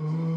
Oh.